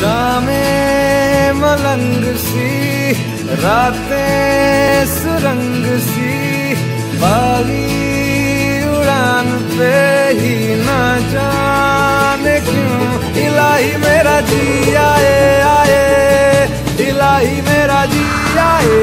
शामे मलंग सी, रातें सुरंग सी बाली उड़ान पे ही ना जाने क्यों? इलाही मेरा जी आए आए, इलाही मेरा जी आए।